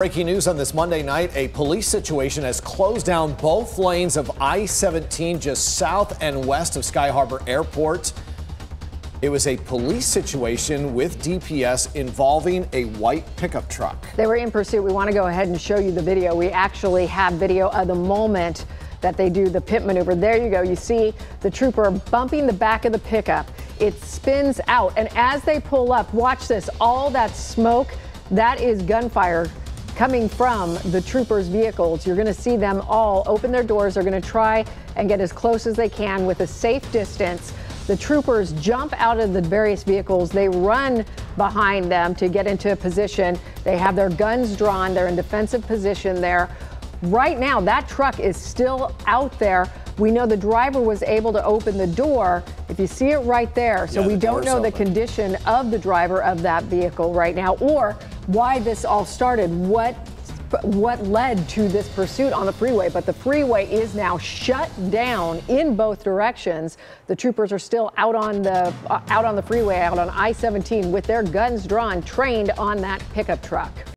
Breaking news on this Monday night a police situation has closed down both lanes of I 17 just south and west of Sky Harbor Airport. It was a police situation with DPS involving a white pickup truck. They were in pursuit. We want to go ahead and show you the video. We actually have video of the moment that they do the pit maneuver. There you go. You see the trooper bumping the back of the pickup. It spins out. And as they pull up, watch this all that smoke, that is gunfire coming from the troopers' vehicles. You're going to see them all open their doors. They're going to try and get as close as they can with a safe distance. The troopers jump out of the various vehicles. They run behind them to get into a position. They have their guns drawn. They're in defensive position there. Right now, that truck is still out there. We know the driver was able to open the door. If you see it right there, so Yeah, we the don't know the condition of the driver of that vehicle right now or why this all started, what what led to this pursuit on the freeway, but the freeway is now shut down in both directions. The troopers are still out on the uh, out on the freeway, out on I-17 with their guns drawn, trained on that pickup truck.